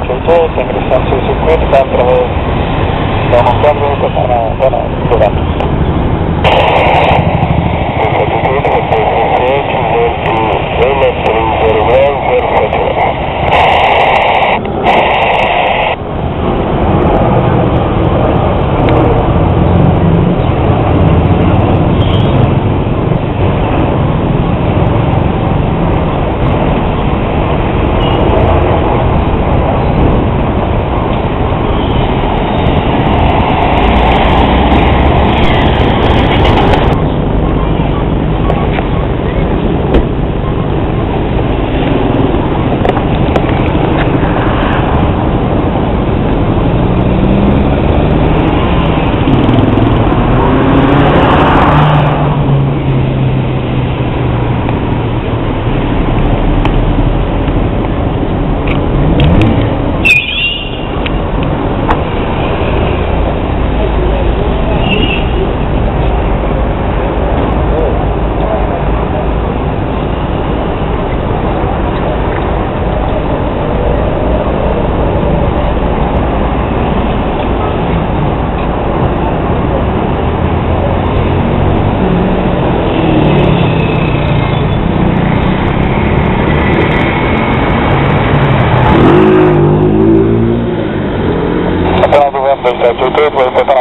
todos, ingresando su circuito a través de un cambio vento 278, vai